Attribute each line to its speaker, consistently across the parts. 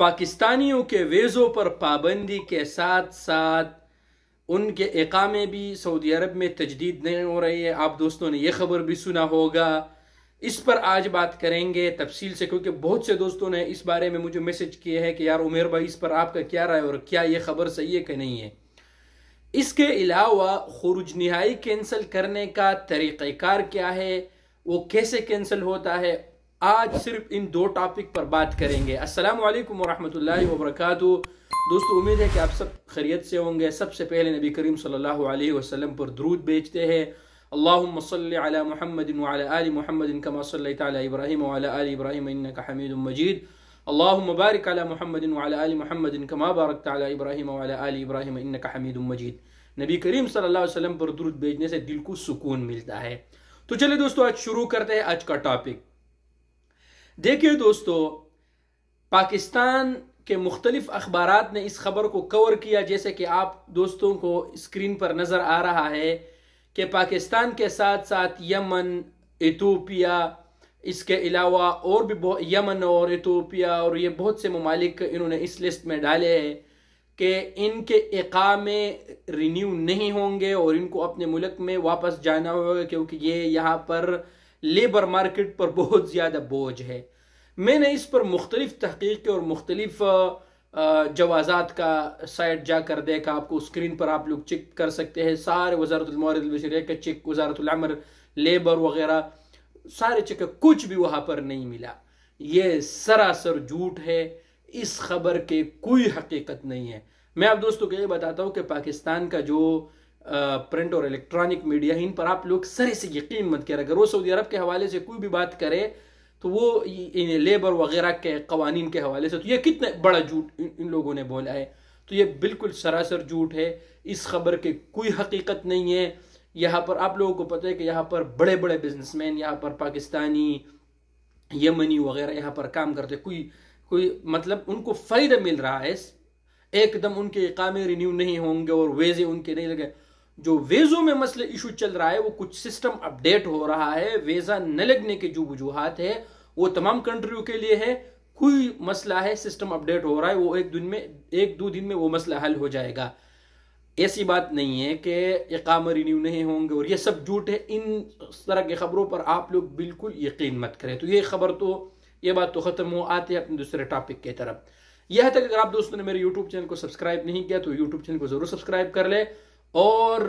Speaker 1: पाकिस्तानियों के वेज़ों पर पाबंदी के साथ साथ उनके एकामे भी सऊदी अरब में तजदीद नहीं हो रही है। आप दोस्तों ने यह खबर भी सुना होगा। इस पर आज बात करेंगे तफसील से, क्योंकि बहुत से दोस्तों ने इस बारे में मुझे मैसेज किए हैं कि यार उमेर भाई, इस पर आपका क्या राय और क्या ये खबर सही है कि नहीं है? इसके अलावा खुरुज नहाई कैंसिल करने का तरीक़ार क्या है? वो कैसे कैंसिल होता है? आज सिर्फ़ इन दो टॉपिक पर बात करेंगे। अस्सलाम वालेकुम वरहमतुल्लाहि वबरकातुहू। दोस्तों, उम्मीद है कि आप सब खैरियत से होंगे। सबसे पहले नबी करीम सल्लल्लाहु अलैहि वसल्लम पर दरूद भेजते हैं। अल्लाहुम्म सल्लि अला मुहम्मद व अला आलि मुहम्मद कमा इब्राहीम इब्राहीम मजीद। अल्लाहुम्म बारिक अला मुहम्मद व इब्राहीम व इब्राहीम इन्नका मजीद। नबी करीम सल्लल्लाहु अलैहि पर दरूद भेजने से दिल को सुकून मिलता है। तो चलिए दोस्तों, आज शुरू करते हैं आज का टॉपिक देखिए दोस्तों, पाकिस्तान के मुख्तलिफ़ अखबार ने इस खबर को कवर किया, जैसे कि आप दोस्तों को स्क्रीन पर नज़र आ रहा है कि पाकिस्तान के साथ साथ यमन, इथोपिया, इसके अलावा और भी बहुत यमन और इथोपिया और ये बहुत से ममालिक इन्होंने इस लिस्ट में डाले हैं कि इनके एकामे रिन्यू नहीं होंगे और इनको अपने मुल्क में वापस जाना होगा, क्योंकि ये यहाँ पर लेबर मार्केट पर बहुत ज़्यादा बोझ है। मैंने इस पर मुख्तलिफ़ तहकीक और मुख्तलिफ़ जवाजात का साइट जाकर देखा। आपको स्क्रीन पर आप लोग चेक कर सकते हैं। सारे वजारतमशरिया का चेक वजारतमर लेबर वगैरह, सारे चेक, कुछ भी वहाँ पर नहीं मिला। ये सरासर झूठ है। इस खबर के कोई हकीकत नहीं है। मैं आप दोस्तों को ये बताता हूँ कि पाकिस्तान का जो प्रिंट और इलेक्ट्रॉनिक मीडिया इन पर आप लोग सरे से यकीन मत करें। अगर वो सऊदी अरब के हवाले से कोई भी बात करे तो वो लेबर वगैरह के, कवानीन के हवाले से तो ये कितने बड़ा झूठ इन लोगों ने बोला है। तो ये बिल्कुल सरासर झूठ है। इस खबर के कोई हकीकत नहीं है। यहाँ पर आप लोगों को पता है कि यहाँ पर बड़े बड़े बिजनेसमैन यहाँ पर पाकिस्तानी, यमनी वगैरह यहाँ पर काम करते कोई कोई मतलब उनको फ़ायदा मिल रहा है। एकदम उनके इकामे रिन्यू नहीं होंगे और वेजे उनके नहीं लगे। जो वेजो में मसले इशू चल रहा है, वो कुछ सिस्टम अपडेट हो रहा है। वेजा न लगने के जो वजूहत है, वो तमाम कंट्रियों के लिए है। कोई मसला है सिस्टम अपडेट हो रहा है, वो एक दिन में, एक दो दिन में वो मसला हल हो जाएगा। ऐसी बात नहीं है कि इकाम रिन्यू नहीं होंगे और ये सब झूठ है। इन तरह की खबरों पर आप लोग बिल्कुल यकीन मत करें। तो ये खबर तो ये बात तो ख़त्म हो, आते हैं अपने दूसरे टॉपिक की तरफ़। यह तक अगर आप दोस्तों ने मेरे यूट्यूब चैनल को सब्सक्राइब नहीं किया तो यूट्यूब चैनल को ज़रूर सब्सक्राइब कर ले। और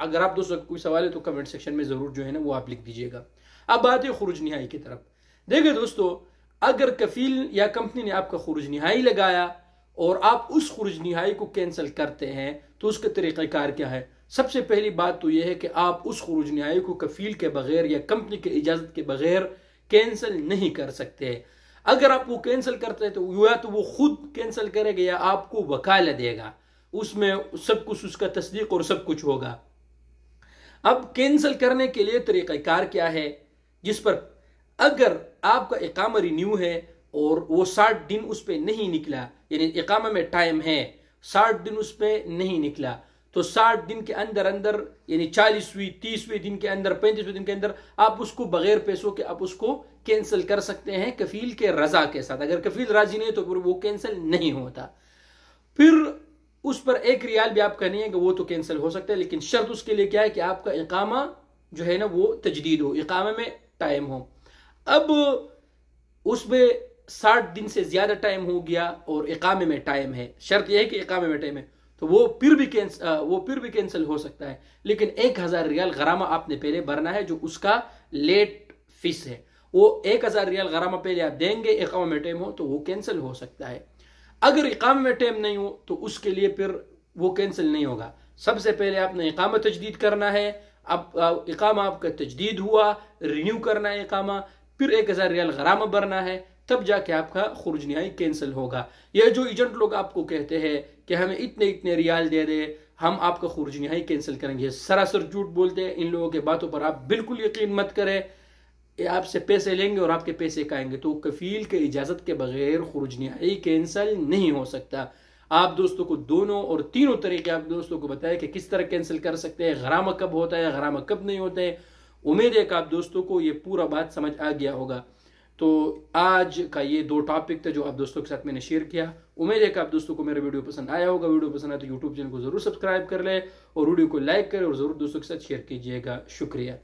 Speaker 1: अगर आप दोस्तों कोई सवाल है तो कमेंट सेक्शन में ज़रूर जो है ना वो आप लिख दीजिएगा। अब बात है खुरुज नहाई की तरफ़। देखिए दोस्तों, अगर कफील या कंपनी ने आपका खुरुज नहाई लगाया और आप उस खुरुज नहाई को कैंसिल करते हैं तो उसका तरीक़ाकार क्या है? सबसे पहली बात तो यह है कि आप उस खुरुज नहाई को कफील के बगैर या कंपनी के इजाज़त के बगैर कैंसिल नहीं कर सकते। अगर आप वो कैंसिल करते हैं तो या तो वो खुद कैंसिल करेगा या आपको वकाल देगा। उसमें सब कुछ उसका तस्दीक और सब कुछ होगा। अब कैंसिल करने के लिए तरीक़ाकार क्या है? जिस पर अगर आपका इकामा रिन्यू है और वो साठ दिन उस पर नहीं निकला, यानी इकामा में टाइम है, साठ दिन उस पर नहीं निकला तो साठ दिन के अंदर अंदर, यानी चालीसवीं, तीसवीं दिन के अंदर, पैंतीसवें दिन के अंदर आप उसको बगैर पैसों के आप उसको कैंसिल कर सकते हैं कफील के रजा के साथ। अगर कफील राज़ी नहीं तो फिर वो कैंसिल नहीं होता। फिर उस पर एक रियाल भी आपका नहीं है कि वो तो कैंसिल हो सकता है, लेकिन शर्त उसके लिए क्या है कि आपका इकामा जो है ना वो तजदीद हो, इकामा में टाइम हो। अब उसमें साठ दिन से ज़्यादा टाइम हो गया और इकामे में टाइम है। शर्त यह है कि इकामे में टाइम है। तो वो फिर भी कैंसिल वो फिर भी कैंसिल हो सकता है। लेकिन एक हज़ार रियाल गरामा आपने पहले भरना है, जो उसका लेट फ़ीस है। वो एक हज़ार रियाल गरामा पहले आप देंगे, इकामा में टाइम हो तो वो कैंसिल हो सकता है। अगर इकाम में टाइम नहीं हो तो उसके लिए फिर वो कैंसिल नहीं होगा। सबसे पहले आपने इकामा तजदीद करना है। अब इकामा आपका तजदीद हुआ रिन्यू करना है इकामा, फिर एक हज़ार रियाल गरामा भरना है, तब जाके आपका खुर्ज कैंसिल होगा। यह जो एजेंट लोग आपको कहते हैं कि हमें इतने इतने रियाल दे दे, हम आपका खुर्ज कैंसिल करेंगे। सरासर झूठ बोलते हैं इन लोगों के बातों पर आप बिल्कुल यकीन मत करें। आपसे पैसे लेंगे और आपके पैसे खाएँगे तो कफील के इजाज़त के बगैर खुरुज नहाई कैंसिल नहीं हो सकता। आप दोस्तों को दोनों और तीनों तरीके, आप दोस्तों को बताया कि किस तरह कैंसिल कर सकते हैं। गरामा कब होता है, गरामा कब नहीं होता है। उम्मीद है कि आप दोस्तों को ये पूरा बात समझ आ गया होगा। तो आज का ये दो टॉपिक था जो आप दोस्तों के साथ मैंने शेयर किया। उम्मीद है कि आप दोस्तों को मेरा वीडियो पसंद आया होगा। वीडियो पसंद आया तो यूट्यूब चैनल को ज़रूर सब्सक्राइब कर ले और वीडियो को लाइक करें और ज़रूर दोस्तों के साथ शेयर कीजिएगा। शुक्रिया।